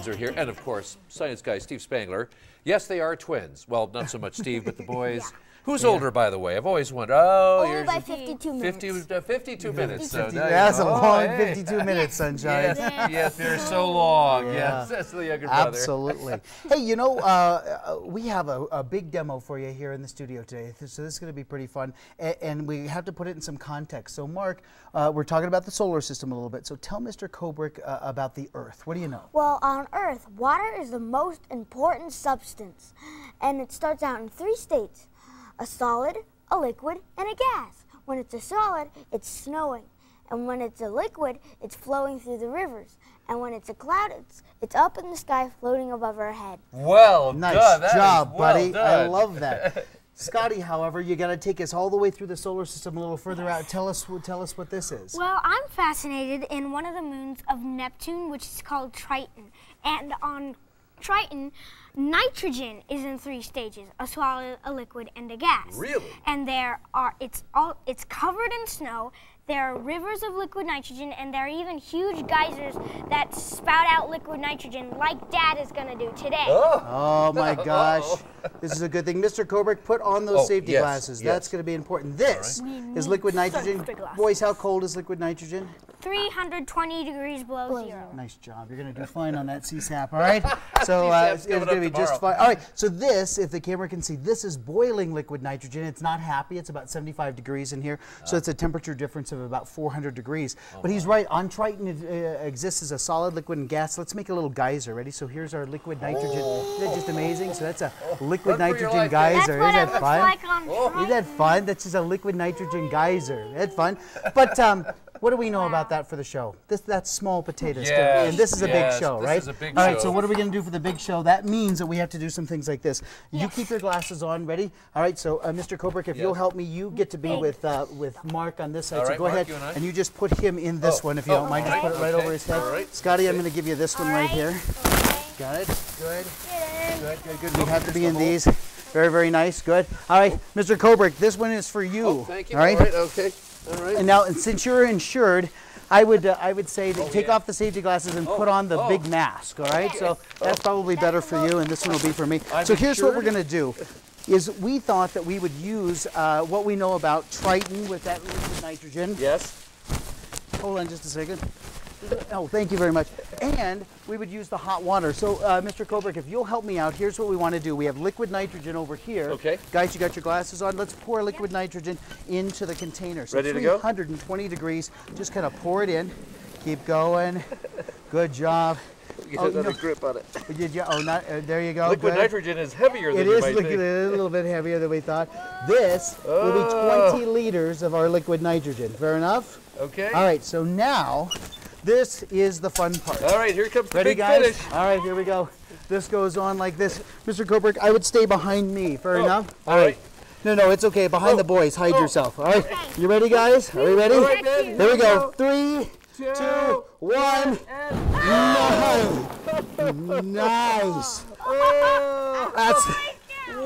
twins are here, and of course, science guy Steve Spangler. Yes, they are twins. Well, not so much Steve, but the boys. yeah. Who's yeah. older, by the way? I've always wondered. Oh, Only by 52 minutes. 50, uh, 52 minutes. 50, so that's a long oh, 52 minutes, Sunshine. Yes, yes, they're so long. Yeah. Yes, that's the younger brother. Absolutely. hey, you know, uh, uh, we have a, a, big demo for you here in the studio today, so this is going to be pretty fun, a and we have to put it in some context. So, Mark, uh, we're talking about the solar system a little bit, so tell Mr. Koebrich uh, about the Earth. What do you know? Well, on Earth, water is the most important substance, and it starts out in three states a solid, a liquid, and a gas. When it's a solid, it's snowing. And when it's a liquid, it's flowing through the rivers. And when it's a cloud, it's, it's up in the sky floating above our head. Well nice done. job, well buddy. Done. I love that. Scotty, however, you got to take us all the way through the solar system a little further out. Tell us, tell us what this is. Well, I'm fascinated in one of the moons of Neptune, which is called Triton. And on Triton, nitrogen is in three stages: a solid, a liquid, and a gas. Really? And there are it's all it's covered in snow. There are rivers of liquid nitrogen, and there are even huge geysers that spout out liquid nitrogen, like Dad is going to do today. Oh, oh my gosh. this is a good thing. Mr. Koebrich, put on those oh, safety yes, glasses. Yes. That's going to be important. This right. is liquid mm-hmm. nitrogen. Boys, how cold is liquid nitrogen? 320 degrees below, below zero. Nice job. You're going to do fine on that CSAP, all right? So uh, it's, going to be tomorrow. just fine. All right, so this, if the camera can see, this is boiling liquid nitrogen. It's not happy. It's about 75 degrees in here. So it's a temperature difference of about 400 degrees. Oh, but he's right. On Triton, it uh, exists as a solid, liquid, and gas. Let's make a little geyser. Ready? So here's our liquid nitrogen. Oh. Isn't that just amazing? So that's a liquid nitrogen geyser. That's Isn't that fun? Like oh. Isn't that fun? That's just a liquid nitrogen geyser. That's fun. But um, what do we know about that for the show? This that's small potatoes. Yes, and this is a big show, this right? Is a big All right, show. so what are we going to do for the big show? That means that we have to do some things like this. Yes. You keep your glasses on, ready? All right, so uh, Mr. Koebrich, if yes. you'll help me, you get to be with uh, with Mark on this side. All so right, go Mark, ahead you and, and, you just put him in this oh. one if you oh, don't mind. Just put it right okay. over his head. All right. Scotty, I'm going to give you this All one right, right. here. Okay. Got it. Good. Good, good, good. We have to be in these. Very, very nice. Good. All right, Mr. Koebrich, this one is for you. Oh, thank you. All right. All right. Okay. All right. And now, and since you're insured, I would uh, I would say to oh, take yeah. off the safety glasses and oh, put on the oh. big mask. All right, so that's probably better for you, and this one will be for me. I'm so here's what we're gonna do. Is we thought that we would use uh, what we know about Triton with that liquid nitrogen. Yes. Hold on just a second. Oh, thank you very much. And we would use the hot water. So, uh, Mr. Koebrich, if you'll help me out, here's what we want to do. We have liquid nitrogen over here. Okay. Guys, you got your glasses on? Let's pour liquid nitrogen into the container. So Ready to go? 320 degrees. Just kind of pour it in. Keep going. Good job. Get oh, another no. grip on it. Did you? Oh, not, uh, there you go. Liquid Good. nitrogen is heavier than It you is might liquid, think. a little bit heavier than we thought. This will Oh. be 20 liters of our liquid nitrogen. Fair enough? Okay. All right, so now this is the fun part. All right, here comes the Ready, big guys? finish. All right, here we go. This goes on like this. Mr. Koebrich, I would stay behind me. Fair Oh, enough? all right. No, no, it's okay. Behind Oh, the boys. Hide oh, yourself. All right. You ready, guys? Are we ready? All right, then. Here we go. Three, Two, two, one. Nice. Nice. Oh, That's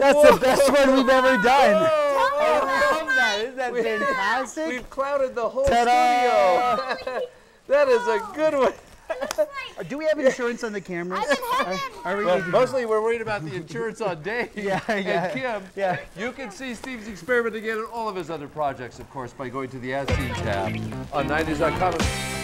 that's the best one we've ever done. oh, I love that. Isn't that We- fantastic? We've clouded the whole studio. that is a good one. Uh, Do we have insurance on the cameras? Are, are we? Well, mostly we're worried about the insurance on Dave Yeah, yeah, and Kim. yeah. You can see Steve's experiment again and all of his other projects, of course, by going to the As Seen tab on 9news.com.